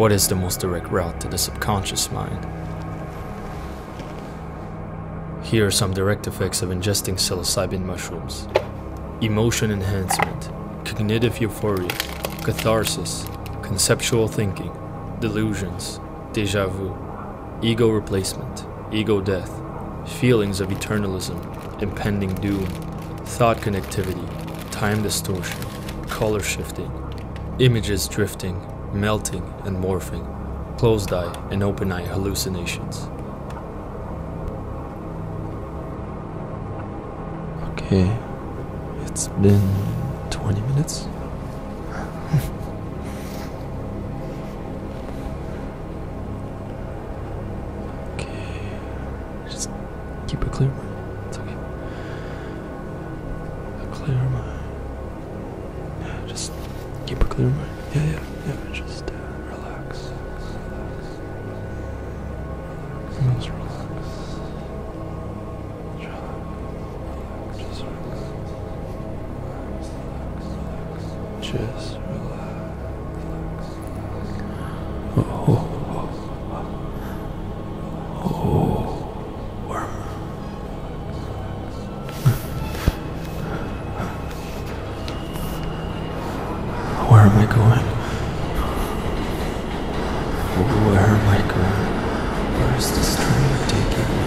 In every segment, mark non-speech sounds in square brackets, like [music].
What is the most direct route to the subconscious mind? Here are some direct effects of ingesting psilocybin mushrooms emotion enhancement, cognitive euphoria, catharsis, conceptual thinking, delusions, deja vu, ego replacement, ego death, feelings of eternalism, impending doom, thought connectivity, time distortion, color shifting, images drifting, melting, and morphing, closed eye and open eye hallucinations. Okay, it's been 20 minutes. okay, just keep a clear mind. It's okay. A clear mind. Yeah, just keep a clear mind. Yeah, yeah, Oh, oh, oh. Where am I going? Where am I going? Where's the stream taking me?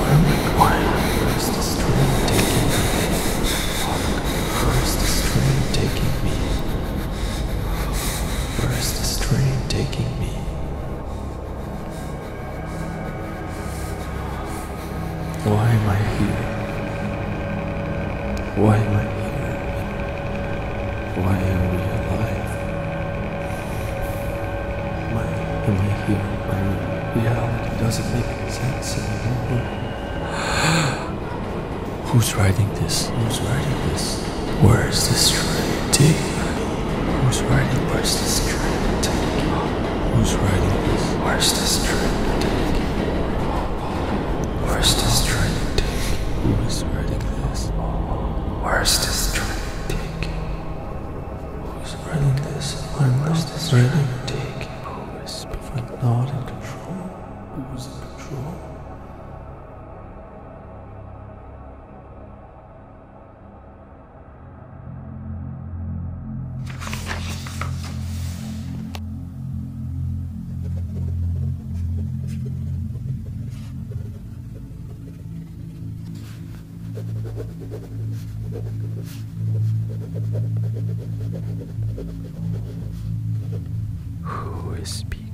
Where am I going? Where's the stream taking me? Where's the stream taking me? Here? Why am I here? Why are we alive? Why am I here? My reality doesn't make sense anymore. [gasps] Who's writing this? Who's writing this? Where's this stream taking? Who's writing? Where's this stream taking? Who's writing this? Where's this stream taking? Where's the stream Who is speaking?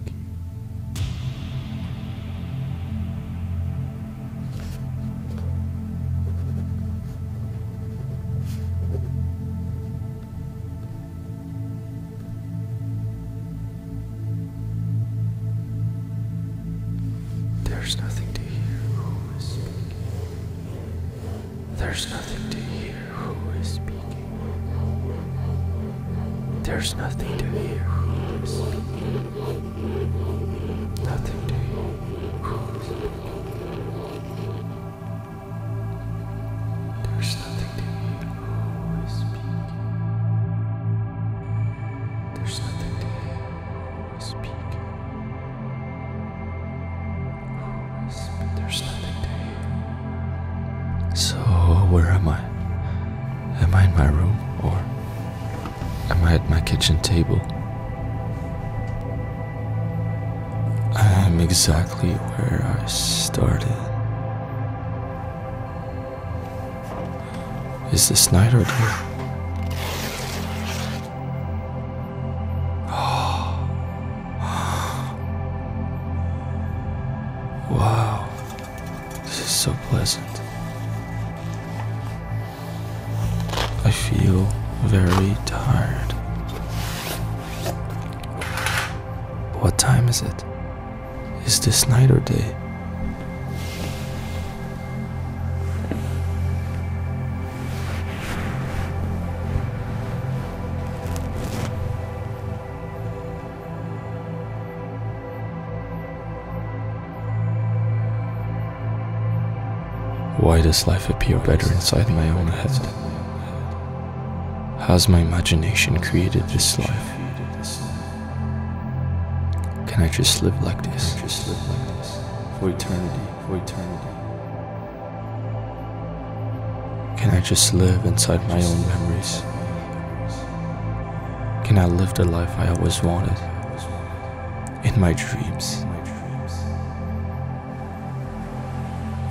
There's nothing There's nothing to hear. Who is speaking? There's nothing to hear. Who is speaking? Nothing to hear. Who is speaking? There's nothing to hear. Who is speaking? There's nothing where am I? Am I in my room or am I at my kitchen table? I'm exactly where I started. Is this night or day? [gasps] Wow, this is so pleasant. Feel very tired. What time is it? Is this night or day? Why does life appear better inside my own head? Has my imagination created this life? Can I just live like this? Can I just live like this for eternity, for eternity? Can I just live inside my own memories? Can I live the life I always wanted in my dreams?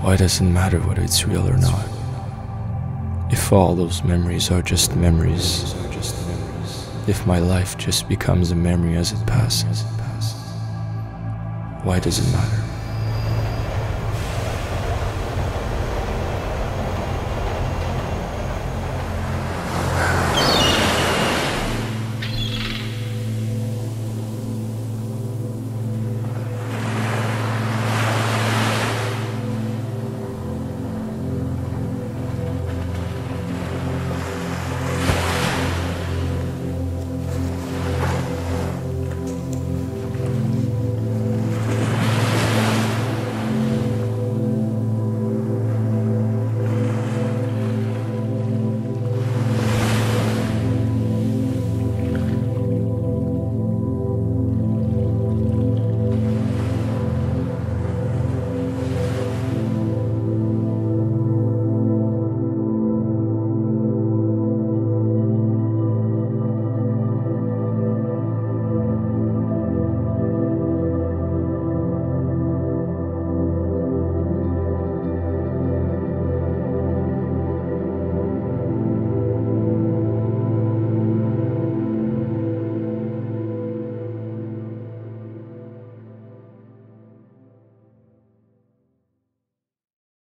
Why does it matter whether it's real or not? If all those memories are just memories, if my life just becomes a memory as it passes, why does it matter?